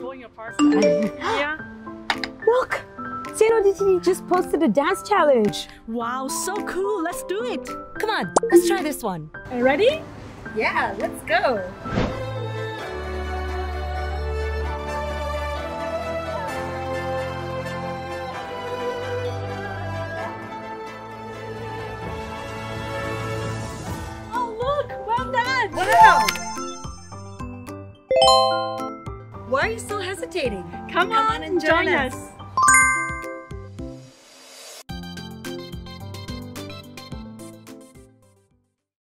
going apart. yeah. Look! CNODDT just posted a dance challenge. Wow, so cool. Let's do it. Come on, let's try this one. Are you ready? Yeah, let's go. Oh, look. Well done. Wow! Why are you still hesitating? Come, on, and join us.